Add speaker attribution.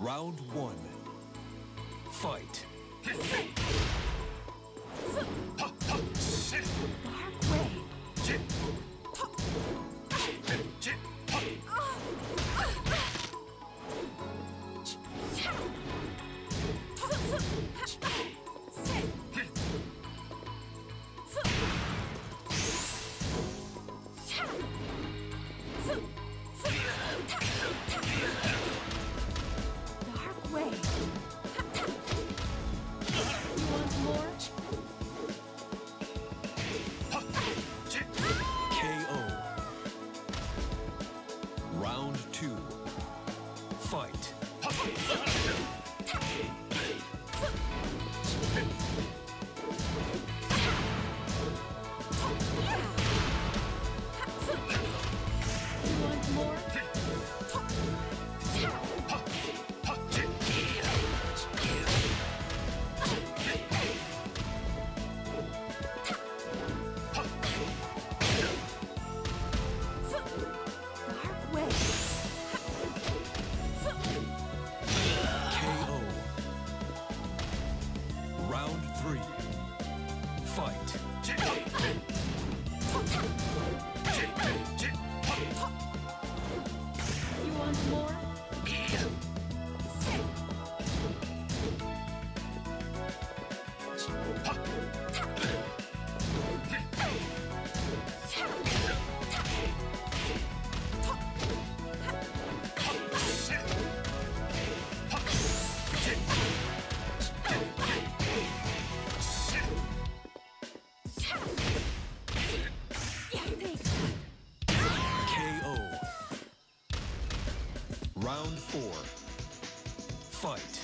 Speaker 1: Round one. Fight.
Speaker 2: Dark. Wave. You want more?
Speaker 1: KO. Round two. Fight.
Speaker 2: You want more?
Speaker 1: Three. Fight.
Speaker 2: You want more?
Speaker 1: Round four. Fight.